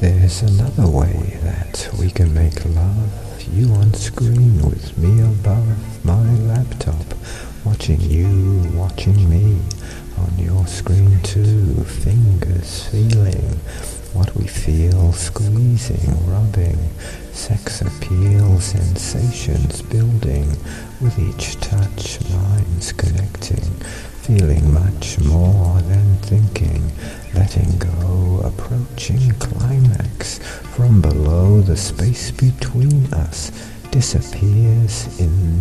There's another way that we can make love. You on screen with me above my laptop, watching you, watching me. On your screen too, fingers feeling what we feel, squeezing, rubbing, sex appeal, sensations building, with each touch, minds connecting, feeling much more than thinking, letting go, approaching climax, from below the space between us disappears in